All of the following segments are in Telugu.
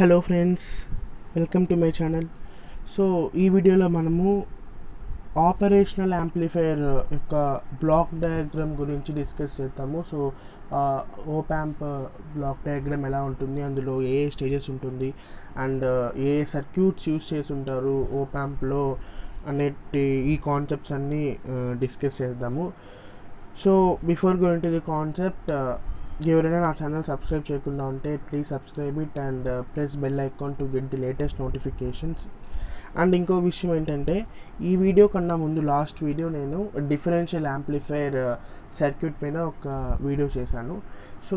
Hello friends welcome to my channel so ఈ వీడియోలో మనము ఆపరేషనల్ యాంప్లిఫైయర్ uh, యొక్క బ్లాక్ డయాగ్రామ్ గురించి డిస్కస్ చేద్దాము. So op amp block diagram ఎలా ఉంటుంది అందులో ఏ ఏ స్టేజెస్ ఉంటుంది అండ్ uh, ఏ ఏ సర్క్యూట్స్ యూస్ చేసి ఉంటారు ఓప్యాంప్లో అనేటి ఈ కాన్సెప్ట్స్ అన్నీ uh, డిస్కస్ చేద్దాము. So before going to the concept ఎవరైనా నా ఛానల్ సబ్స్క్రైబ్ చేయకుండా ఉంటే please subscribe it and press bell icon to get the latest notifications and ఇంకో విషయం ఏంటంటే ఈ వీడియో కన్నా ముందు లాస్ట్ వీడియో నేను డిఫరెన్షియల్ యాంప్లిఫైయర్ సర్క్యూట్ పైన ఒక వీడియో చేశాను. సో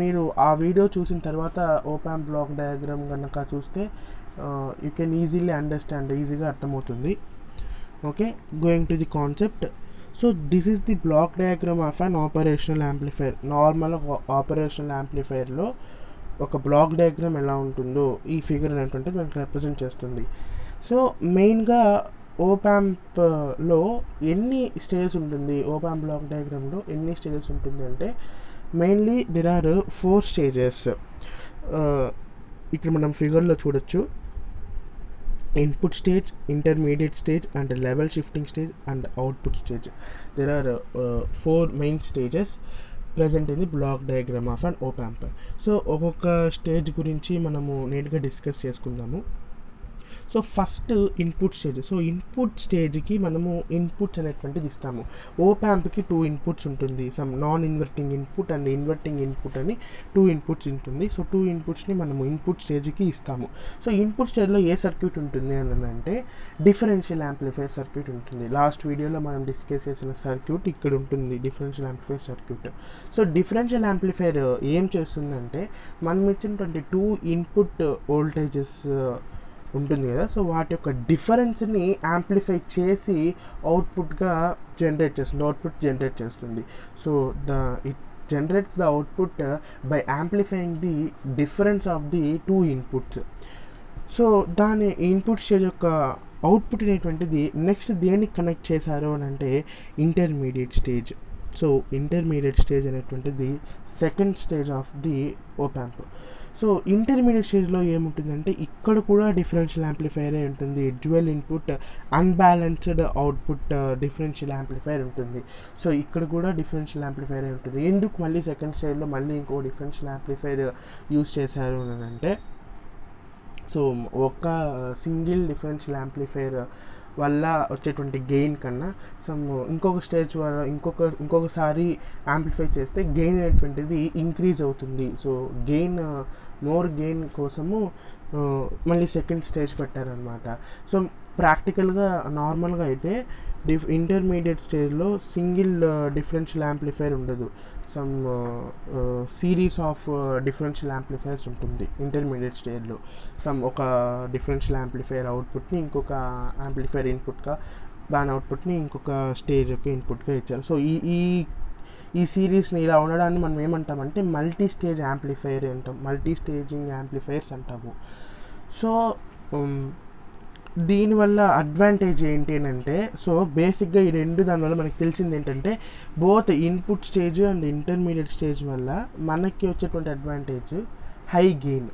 మీరు ఆ వీడియో చూసిన తర్వాత ఓపెన్ బ్లాక్ డయాగ్రామ్ కనుక చూస్తే యూ కెన్ ఈజీలీ అండర్స్టాండ్ ఈజీగా అర్థమవుతుంది. Okay going to the concept so this is the block diagram of an operational amplifier normal operational యాంప్లిఫైర్లో ఒక బ్లాక్ డయాగ్రామ్ ఎలా ఉంటుందో ఈ ఫిగర్ అనేటువంటిది మనకు రిప్రజెంట్ చేస్తుంది. సో మెయిన్గా ఓపాంప్లో ఎన్ని స్టేజెస్ ఉంటుంది? ఓపాంప్ బ్లాక్ డయాగ్రామ్లో ఎన్ని స్టేజెస్ ఉంటుంది అంటే mainly there are four stages ఇక్కడ మనం ఫిగర్లో చూడొచ్చు. Input stage intermediate stage and level shifting stage and output stage there are four main stages present in the block diagram of and op amp so ఒక్కొక్క స్టేజ్ గురించి మనము నీట్గా డిస్కస్ చేసుకుందాము. So first input stage. So input స్టేజ్కి మనము ఇన్పుట్స్ అనేటువంటిది ఇస్తాము. ఓ ప్యాంప్కి టూ ఇన్పుట్స్ ఉంటుంది. Some non inverting input and inverting input అని టూ ఇన్పుట్స్ ఉంటుంది. సో టూ ఇన్పుట్స్ని మనము ఇన్పుట్ స్టేజ్కి ఇస్తాము. సో ఇన్పుట్ స్టేజ్లో ఏ సర్క్యూట్ ఉంటుంది అని అంటే డిఫరెన్షియల్ యాంప్లిఫైర్ సర్క్యూట్ ఉంటుంది. లాస్ట్ వీడియోలో మనం డిస్కస్ చేసిన సర్క్యూట్ ఇక్కడ ఉంటుంది. Differential amplifier circuit. So differential amplifier ఏం చేస్తుందంటే మనం ఇచ్చినటువంటి టూ ఇన్పుట్ వోల్టేజెస్ ఉంటుంది కదా. సో వాటి యొక్క డిఫరెన్స్ని యాంప్లిఫై చేసి అవుట్పుట్గా జనరేట్ చేస్తుంది అవుట్పుట్ జనరేట్ చేస్తుంది. So the it generates the output by amplifying the difference of the two inputs. So దాని ఇన్పుట్ స్టేజ్ యొక్క అవుట్పుట్ అనేటువంటిది నెక్స్ట్ దేనికి కనెక్ట్ చేశారు అని అంటే intermediate stage. So intermediate stage అనేటువంటిది second stage of the op amp so intermediate స్టేజ్లో ఏముంటుందంటే ఇక్కడ కూడా డిఫరెన్షియల్ యాంప్లిఫైరే ఉంటుంది. Dual input unbalanced output uh, differential amplifier ఉంటుంది. సో ఇక్కడ కూడా డిఫరెన్షియల్ యాంప్లిఫైరే ఉంటుంది. ఎందుకు మళ్ళీ సెకండ్ స్టేజ్లో మళ్ళీ ఇంకో డిఫరెన్షియల్ యాంప్లిఫైర్ యూస్ చేశారు అని అంటే సో ఒక సింగిల్ డిఫరెన్షియల్ యాంప్లిఫైర్ వల్ల వచ్చేటువంటి గెయిన్ కన్నా సమ్ ఇంకొక స్టేజ్ వల్ల ఇంకొక ఇంకొకసారి యాంప్లిఫై చేస్తే గెయిన్ అనేటువంటిది ఇంక్రీజ్ అవుతుంది. సో గెయిన్ మోర్ గెయిన్ కోసము uh, మళ్ళీ సెకండ్ స్టేజ్ పెట్టారనమాట సో ప్రాక్టికల్గా నార్మల్గా అయితే డిఫ్ ఇంటర్మీడియట్ స్టేజ్లో సింగిల్ డిఫరెన్షియల్ యాంప్లిఫైర్ ఉండదు. Some series of differential amplifiers ఉంటుంది ఇంటర్మీడియట్ స్టేజ్లో. సమ్ ఒక డిఫరెన్షియల్ యాంప్లిఫైర్ అవుట్పుట్ని ఇంకొక యాంప్లిఫైర్ ఇన్పుట్గా దాని అవుట్పుట్ని ఇంకొక స్టేజ్ యొక్క ఇన్పుట్గా ఇచ్చారు. సో ఈ ఈ ఈ సిరీస్ని ఇలా ఉండడాన్ని మనం ఏమంటామంటే మల్టీ స్టేజ్ యాంప్లిఫైర్ అంటాం మల్టీ స్టేజింగ్ యాంప్లిఫైర్స్ అంటాము. సో దీనివల్ల అడ్వాంటేజ్ ఏంటి అని అంటే సో బేసిక్గా ఈ రెండు దానివల్ల మనకి తెలిసింది ఏంటంటే both input stage and intermediate stage వల్ల మనకి వచ్చేటువంటి అడ్వాంటేజ్ హై గెయిన్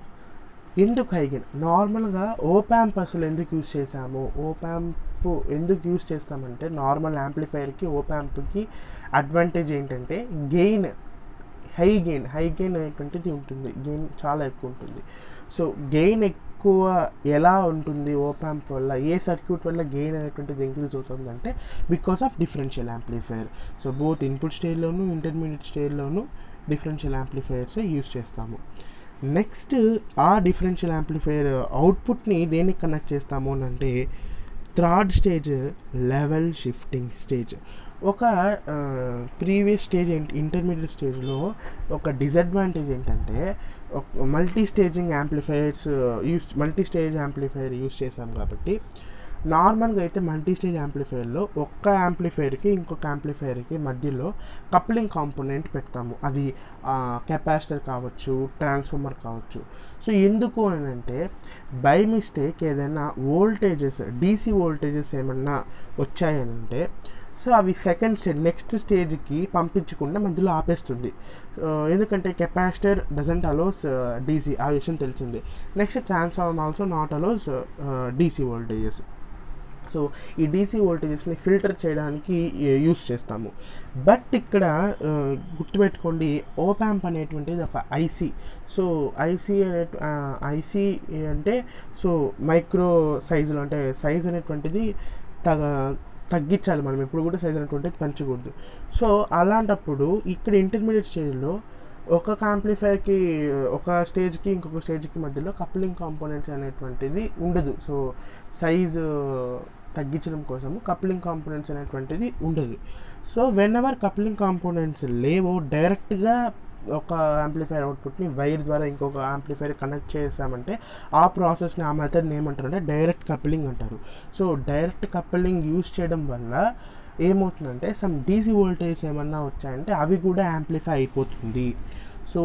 ఎందుకు హై గెయిన్ నార్మల్గా ఓపాంప్ అసలు ఎందుకు యూజ్ చేసాము ఓపాంప్ ఎందుకు యూజ్ చేస్తామంటే నార్మల్ యాంప్లిఫైర్కి ఓపాంప్కి అడ్వాంటేజ్ ఏంటంటే gain high gain high gain అనేటువంటిది ఉంటుంది. గెయిన్ చాలా ఎక్కువ ఉంటుంది. సో గెయిన్ ఎక్కువ ఎక్కువ ఎలా ఉంటుంది ఓపాంప్ వల్ల ఏ సర్క్యూట్ వల్ల గెయిన్ అనేటువంటిది ఇంక్రీజ్ అవుతుంది అంటే because of differential amplifier so both input స్టేజ్లోను intermediate స్టేజ్లోను డిఫరెన్షియల్ యాంప్లిఫైయర్సే యూస్ చేస్తాము. నెక్స్ట్ ఆ డిఫరెన్షియల్ యాంప్లిఫైయర్ అవుట్పుట్ని దేనికి కనెక్ట్ చేస్తాము అని అంటే third stage level shifting stage ఒక ప్రీవియస్ స్టేజ్ ఇంటర్మీడియట్ స్టేజ్లో ఒక డిసడ్వాంటేజ్ ఏంటంటే multi staging amplifiers use multi stage amplifier use చేశాం కాబట్టి నార్మల్గా అయితే మల్టీ స్టేజ్ యాంప్లిఫైయర్లో ఒక్క యాంప్లిఫైయర్కి ఇంకొక యాంప్లిఫైయర్కి మధ్యలో కప్లింగ్ కాంపోనెంట్ పెడతాము. అది కెపాసిటర్ కావచ్చు ట్రాన్స్ఫార్మర్ కావచ్చు. సో ఎందుకు అని అంటే బై మిస్టేక్ ఏదైనా వోల్టేజెస్ డీసీ వోల్టేజెస్ ఏమన్నా వచ్చాయనంటే సో అవి సెకండ్ స్టేజ్ నెక్స్ట్ స్టేజ్కి పంపించకుండా మధ్యలో ఆపేస్తుంది. ఎందుకంటే కెపాసిటర్ డజంట్ అలోస్ డీసీ ఆ విషయం తెలిసింది. Next transform also not allows DC voltages. So ఈ డీసీ వోల్టేజెస్ని ఫిల్టర్ చేయడానికి యూస్ చేస్తాము. బట్ ఇక్కడ గుర్తుపెట్టుకోండి ఓపాంప్ అనేటువంటిది ఒక ఐసీ సో ఐసీ అనే ఐసీ అంటే సో మైక్రో సైజులో అంటే సైజ్ అనేటువంటిది తగ తగ్గించాలి మనం. ఎప్పుడు కూడా సైజ్ అనేటువంటిది పెంచకూడదు. సో అలాంటప్పుడు ఇక్కడ ఇంటర్మీడియట్ స్టేజ్లో ఒక కాంప్లిఫైర్కి ఒక స్టేజ్కి ఇంకొక స్టేజ్కి మధ్యలో కప్లింగ్ కాంపోనెంట్స్ అనేటువంటిది ఉండదు. సో సైజు తగ్గించడం కోసము కప్లింగ్ కాంపోనెంట్స్ అనేటువంటిది ఉండదు. So whenever coupling components లేవో డైరెక్ట్గా ఒక యాంప్లిఫైర్ అవుట్పుట్ని వైర్ ద్వారా ఇంకొక యాంప్లిఫైర్ కనెక్ట్ చేసామంటే ఆ ప్రాసెస్ని ఆ మెథడ్ని ఏమంటారు అంటే డైరెక్ట్ కప్లింగ్ అంటారు. సో డైరెక్ట్ కప్లింగ్ యూస్ చేయడం వల్ల ఏమవుతుందంటే సమ్ డీసీ వోల్టేజ్ ఏమన్నా వచ్చాయంటే అవి కూడా యాంప్లిఫై అయిపోతుంది. సో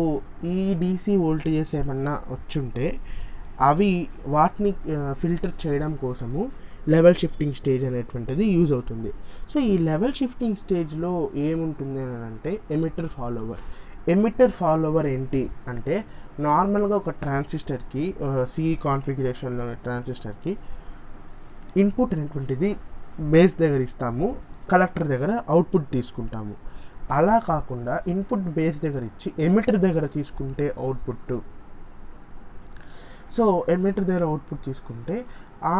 ఈ డీసీ వోల్టేజెస్ ఏమన్నా వచ్చుంటే అవి వాటిని ఫిల్టర్ చేయడం కోసము లెవెల్ షిఫ్టింగ్ స్టేజ్ అనేటువంటిది యూజ్ అవుతుంది. సో ఈ లెవెల్ షిఫ్టింగ్ స్టేజ్లో ఏముంటుంది అని అంటే ఎమిటర్ ఫాలోవర్ ఎమిటర్ ఫాలోవర్ ఏంటి అంటే నార్మల్గా ఒక ట్రాన్సిస్టర్కి సిఈ కాన్ఫిగరేషన్లో ట్రాన్సిస్టర్కి ఇన్పుట్ అనేటువంటిది బేస్ దగ్గర ఇస్తాము కలెక్టర్ దగ్గర అవుట్పుట్ తీసుకుంటాము. అలా కాకుండా ఇన్పుట్ బేస్ దగ్గర ఇచ్చి ఎమిటర్ దగ్గర తీసుకుంటే అవుట్పుట్ సో ఎమిటర్ దగ్గర అవుట్పుట్ తీసుకుంటే ఆ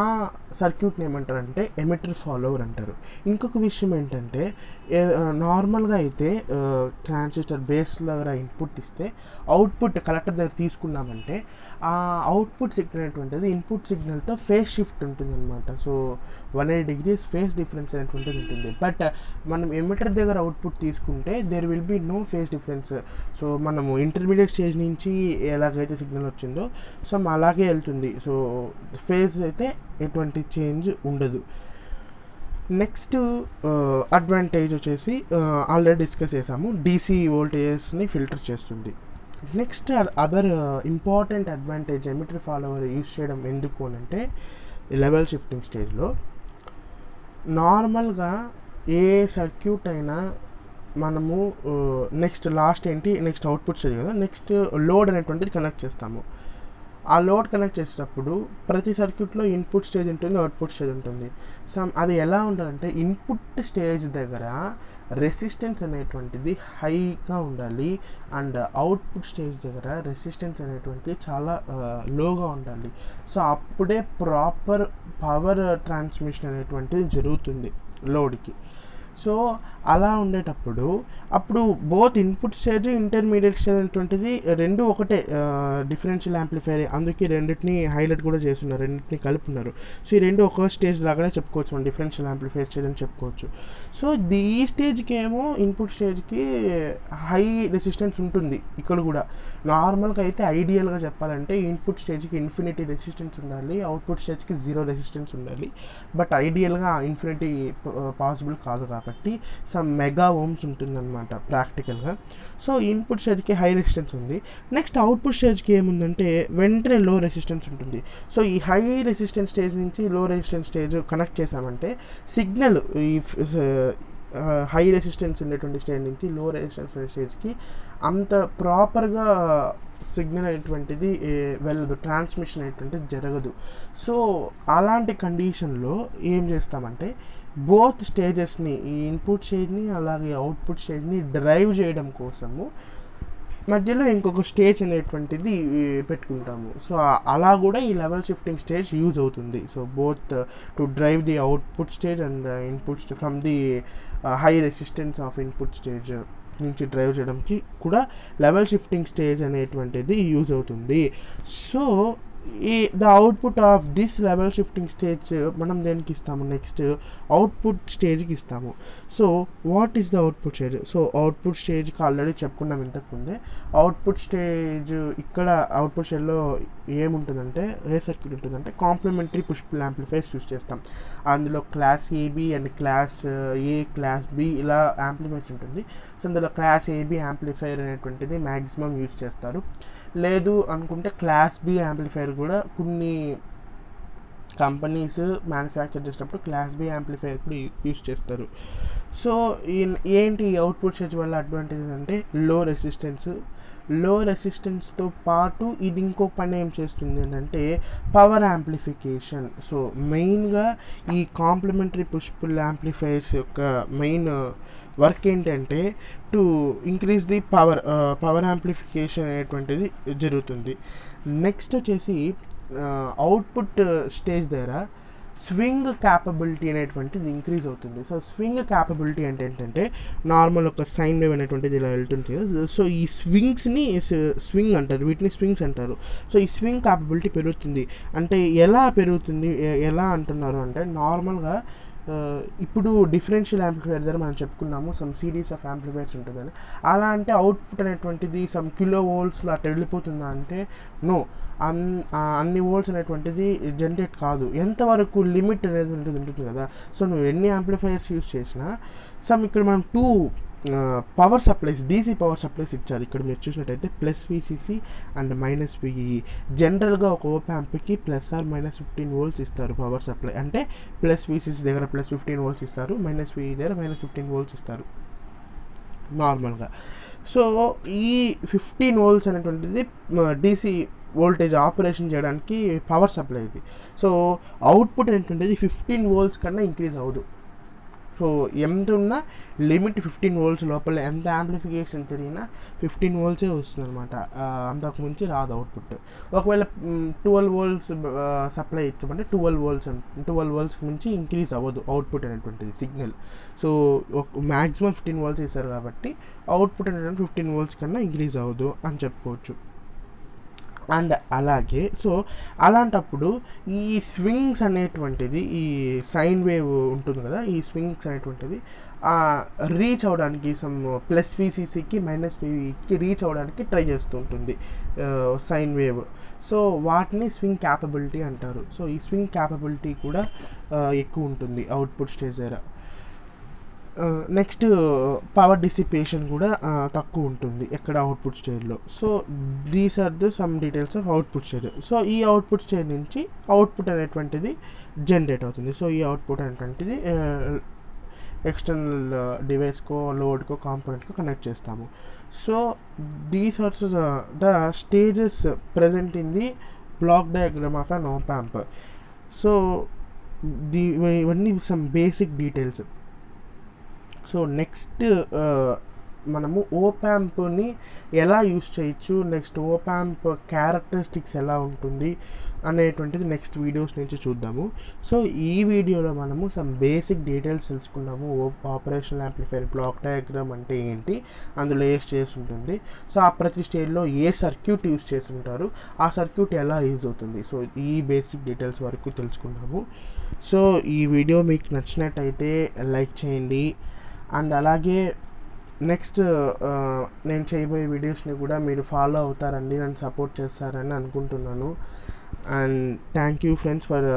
సర్క్యూట్ని ఏమంటారంటే ఎమిటర్ ఫాలోవర్ అంటారు. ఇంకొక విషయం ఏంటంటే నార్మల్గా అయితే ట్రాన్సిస్టర్ బేస్ దగ్గర ఇన్పుట్ ఇస్తే అవుట్పుట్ కలెక్టర్ దగ్గర తీసుకున్నామంటే ఆ అవుట్పుట్ సిగ్నల్ అనేటువంటిది ఇన్పుట్ సిగ్నల్తో ఫేస్ షిఫ్ట్ ఉంటుందన్నమాట. So one eighty degrees phase difference అనేటువంటిది ఉంటుంది. బట్ మనం ఎమిటర్ దగ్గర అవుట్పుట్ తీసుకుంటే there will be no phase difference so మనము ఇంటర్మీడియట్ స్టేజ్ నుంచి ఎలాగైతే సిగ్నల్ వచ్చిందో సో అలాగే వెళ్తుంది. సో ఫేస్ అయితే ఎటువంటి చేంజ్ ఉండదు. నెక్స్ట్ అడ్వాంటేజ్ వచ్చేసి ఆల్రెడీ డిస్కస్ చేసాము డీసీ వోల్టేజెస్ని ఫిల్టర్ చేస్తుంది. Next other important advantage emitter follower use చేయడం ఎందుకు అని అంటే లెవెల్ షిఫ్టింగ్ స్టేజ్లో నార్మల్గా ఏ సర్క్యూట్ అయినా మనము నెక్స్ట్ లాస్ట్ ఏంటి నెక్స్ట్ అవుట్పుట్ స్టేజ్ కదా నెక్స్ట్ లోడ్ అనేటువంటిది కనెక్ట్ చేస్తాము. ఆ లోడ్ కనెక్ట్ చేసేటప్పుడు ప్రతి సర్క్యూట్లో ఇన్పుట్ స్టేజ్ ఉంటుంది అవుట్పుట్ స్టేజ్ ఉంటుంది. సమ్ అది ఎలా ఉండాలంటే ఇన్పుట్ స్టేజ్ దగ్గర రెసిస్టెన్స్ అనేటువంటిది హైగా ఉండాలి అండ్ అవుట్పుట్ స్టేజ్ దగ్గర రెసిస్టెన్స్ అనేటువంటిది చాలా లోగా ఉండాలి. సో అప్పుడే ప్రాపర్ పవర్ ట్రాన్స్మిషన్ అనేటువంటిది జరుగుతుంది లోడ్కి. సో అలా ఉండేటప్పుడు అప్పుడు both input stage intermediate stage అనేటువంటిది రెండు ఒకటే డిఫరెన్షియల్ యాంప్లిఫైర్ అందుకే రెండింటిని హైలైట్ కూడా చేస్తున్నారు రెండింటిని కలుపున్నారు సో ఈ రెండు ఒక స్టేజ్ లాగానే చెప్పుకోవచ్చు మనం డిఫరెన్షియల్ యాంప్లిఫైర్ స్టేజ్ అని చెప్పుకోవచ్చు. సో ది ఈ స్టేజ్కి ఏమో ఇన్పుట్ స్టేజ్కి హై రెసిస్టెన్స్ ఉంటుంది ఇక్కడ కూడా. నార్మల్గా అయితే ఐడియల్గా చెప్పాలంటే ఇన్పుట్ స్టేజ్కి ఇన్ఫినిటీ రెసిస్టెన్స్ ఉండాలి అవుట్పుట్ స్టేజ్కి జీరో రెసిస్టెన్స్ ఉండాలి. బట్ ఐడియల్గా ఇన్ఫినిటీ పాసిబుల్ కాదు కాబట్టి కాబట్టి సమ్ మెగా ఓమ్స్ ఉంటుందన్నమాట ప్రాక్టికల్గా సో ఇన్పుట్ స్టేజ్కి హై రెసిస్టెన్స్ ఉంది. నెక్స్ట్ అవుట్పుట్ స్టేజ్కి ఏముందంటే వెంటనే లో రెసిస్టెన్స్ ఉంటుంది. సో ఈ హై రెసిస్టెన్స్ స్టేజ్ నుంచి low resistance stage connect signal signal ఈ హై రెసిస్టెన్స్ ఉండేటువంటి స్టేజ్ నుంచి లో రెసిస్టెన్స్ స్టేజ్కి అంత ప్రాపర్గా సిగ్నల్ అనేటువంటిది వెళ్ళదు. ట్రాన్స్మిషన్ అనేటువంటిది జరగదు. సో అలాంటి కండిషన్లో ఏం చేస్తామంటే బోత్ స్టేజెస్ని ఈ ఇన్పుట్ స్టేజ్ని అలాగే అవుట్పుట్ స్టేజ్ని డ్రైవ్ చేయడం కోసము మధ్యలో ఇంకొక స్టేజ్ అనేటువంటిది పెట్టుకుంటాము. సో అలా కూడా ఈ లెవెల్ షిఫ్టింగ్ స్టేజ్ యూజ్ అవుతుంది. So both to drive the output stage and input from the high resistance of input stage నుంచి డ్రైవ్ చేయడానికి కూడా లెవెల్ షిఫ్టింగ్ స్టేజ్ అనేటువంటిది యూజ్ అవుతుంది. సో ఈ the output of this level shifting stage మనం దేనికి ఇస్తాము? నెక్స్ట్ అవుట్పుట్ స్టేజ్కి ఇస్తాము. So what is the output stage so output స్టేజ్కి ఆల్రెడీ చెప్పుకున్నాం ఇంతకుముందే. అవుట్పుట్ స్టేజ్ ఇక్కడ అవుట్పుట్ స్టేజ్లో ఏముంటుందంటే ఏ సర్క్యూట్ ఉంటుందంటే కాంప్లిమెంటరీ పుష్ యాంప్లిఫైర్స్ యూస్ చేస్తాం. అందులో class AB and class A class B ఇలా యాంప్లిఫైర్స్ ఉంటుంది. సో అందులో క్లాస్ ఏబి యాంప్లిఫైర్ అనేటువంటిది మ్యాక్సిమం యూస్ చేస్తారు. లేదు అనుకుంటే క్లాస్ బి యాంప్లిఫైర్ కూడా కొన్ని కంపెనీస్ మ్యానుఫ్యాక్చర్ చేసేటప్పుడు క్లాస్ బి యాంప్లిఫైయర్ కూడా యూస్ చేస్తారు. సో ఏంటి అవుట్పుట్ స్టేజ్ వల్ల అడ్వాంటేజ్ అంటే లో రెసిస్టెన్స్. లో రెసిస్టెన్స్తో పాటు ఇది ఇంకో పని ఏం చేస్తుంది అంటే పవర్ యాంప్లిఫికేషన్. సో మెయిన్గా ఈ కాంప్లిమెంటరీ పుష్పుల్ యాంప్లిఫైర్స్ యొక్క మెయిన్ వర్క్ ఏంటంటే to increase the power power amplification అనేటువంటిది జరుగుతుంది. నెక్స్ట్ వచ్చేసి uh, అవుట్పుట్ స్టేజ్ uh, దగ్గర స్వింగ్ క్యాపబిలిటీ అనేటువంటిది ఇంక్రీజ్ అవుతుంది. సో స్వింగ్ క్యాపబిలిటీ అంటే ఏంటంటే నార్మల్ ఒక సైన్ వేవ్ అనేటువంటిది ఇలా వెళ్తుంది సో ఈ స్వింగ్స్ని స్వింగ్ అంటారు వీటిని స్వింగ్స్ అంటారు. సో ఈ స్వింగ్ క్యాపబిలిటీ పెరుగుతుంది. అంటే ఎలా పెరుగుతుంది ఎలా అంటున్నారు అంటే నార్మల్గా ఇప్పుడు డిఫరెన్షియల్ యాంప్లిఫైయర్ దగ్గర మనం చెప్పుకున్నాము సమ్ సిరీస్ ఆఫ్ యాంప్లిఫైర్స్ ఉంటుందని. అలా అంటే అవుట్పుట్ అనేటువంటిది సమ్ కిలో వోల్ట్స్లో అట్లా వెళ్ళిపోతుందా అంటే నో అన్ అన్ని వోల్ట్స్ అనేటువంటిది జనరేట్ కాదు. ఎంతవరకు లిమిట్ అనేది ఉంటుంది ఉంటుంది కదా. సో నువ్వు ఎన్ని యాంప్లిఫైయర్స్ యూస్ చేసినా సమ్ ఇక్కడ మనం two power supplies DC power supplies ఇచ్చారు. ఇక్కడ మీరు చూసినట్టయితే plus VCC and minus VE జనరల్గా ఒక op యాంప్కి plus or minus fifteen volts ఇస్తారు పవర్ సప్లై అంటే ప్లస్ విసిసి దగ్గర ప్లస్ ఫిఫ్టీన్ వోల్ట్స్ ఇస్తారు మైనస్ విఈ దగ్గర మైనస్ ఫిఫ్టీన్ వోల్ట్స్ ఇస్తారు. నార్మల్గా సో ఈ ఫిఫ్టీన్ వోల్ట్స్ అనేటువంటిది డీసీ వోల్టేజ్ ఆపరేషన్ చేయడానికి పవర్ సప్లై ఇది. సో అవుట్పుట్ ఏంటంటే ఫిఫ్టీన్ వోల్ట్స్ కన్నా ఇంక్రీజ్ అవ్వదు. సో ఎంత ఉన్నా లిమిట్ ఫిఫ్టీన్ వోల్ట్స్ లోపల ఎంత యాంప్లిఫికేషన్ జరిగినా ఫిఫ్టీన్ వోల్ట్సే వస్తుంది అనమాట అంతకు మించి రాదు అవుట్పుట్. ఒకవేళ ట్వెల్వ్ వోల్ట్స్ సప్లై ఇచ్చామంటే ట్వెల్వ్ వోల్ట్స్ ట్వెల్వ్ వోల్ట్స్కి మించి ఇంక్రీజ్ అవ్వదు అవుట్పుట్ అనేటువంటిది signal. So maximum fifteen volts ఇస్తారు కాబట్టి అవుట్పుట్ అనేటువంటి ఫిఫ్టీన్ వోల్ట్స్ కన్నా ఇంక్రీజ్ అవ్వదు అని చెప్పుకోవచ్చు. అండ్ అలాగే సో అలాంటప్పుడు ఈ స్వింగ్స్ అనేటువంటిది ఈ సైన్ వేవ్ ఉంటుంది కదా ఈ స్వింగ్స్ అనేటువంటిది రీచ్ అవ్వడానికి సమ్ ప్లస్ విసిసికి మైనస్ వికి రీచ్ అవ్వడానికి ట్రై చేస్తూ ఉంటుంది సైన్ వేవ్. సో వాటిని స్వింగ్ క్యాపబిలిటీ అంటారు. సో ఈ స్వింగ్ క్యాపబిలిటీ కూడా ఎక్కువ ఉంటుంది అవుట్పుట్ స్టేజ్ దగ్గర. నెక్స్ట్ పవర్ డిసిపేషన్ కూడా తక్కువ ఉంటుంది ఎక్కడ అవుట్పుట్ స్టేజ్లో so these are the some details of output stage so ఈ అవుట్పుట్ స్టేజ్ నుంచి అవుట్పుట్ అనేటువంటిది జనరేట్ అవుతుంది. సో ఈ అవుట్పుట్ అనేటువంటిది ఎక్స్టర్నల్ డివైస్కో లోడ్కో కాంపోనెంట్కో కనెక్ట్ చేస్తాము. So these are the stages present in the block diagram of an op amp so the ఇవన్నీ some basic details so next మనము ఓప్యాంప్ని ఎలా యూస్ చేయొచ్చు? నెక్స్ట్ ఓప్యాంప్ క్యారెక్టరిస్టిక్స్ ఎలా ఉంటుంది? అనేటువంటిది నెక్స్ట్ వీడియోస్ నుంచి చూద్దాము. సో ఈ వీడియోలో మనము సమ్ బేసిక్ డీటెయిల్స్ తెలుసుకున్నాము. ఆపరేషనల్ యాంప్లిఫైర్ బ్లాక్ డయాగ్రామ్ అంటే ఏంటి? అందులో ఏ స్టేజ్ ఉంటుంది? సో ఆ ప్రతి స్టేజ్లో ఏ సర్క్యూట్ యూస్ చేస్తుంటారు? ఆ సర్క్యూట్ ఎలా యూజ్ అవుతుంది? సో ఈ బేసిక్ డీటెయిల్స్ వరకు తెలుసుకున్నాము. సో ఈ వీడియో మీకు నచ్చినట్టయితే లైక్ చేయండి. అండ్ అలాగే నెక్స్ట్ నేను చేయబోయే వీడియోస్ని కూడా మీరు ఫాలో అవుతారండి నన్ను సపోర్ట్ చేస్తారని అనుకుంటున్నాను. And thank you friends for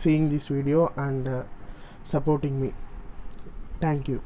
seeing this video and supporting me. Thank you.